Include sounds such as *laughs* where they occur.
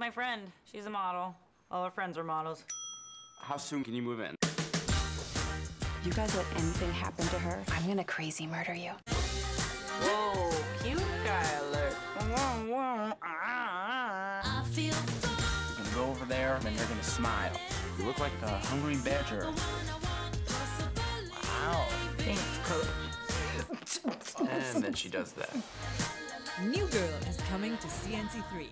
my friend. She's a model. All her friends are models. How soon can you move in? You guys let anything happen to her, I'm gonna crazy murder you. Whoa, cute guy alert. You're gonna go over there and you're gonna smile. You look like a hungry badger. Wow. Thanks, *laughs* coach. And then she does that. New Girl is coming to CNC3.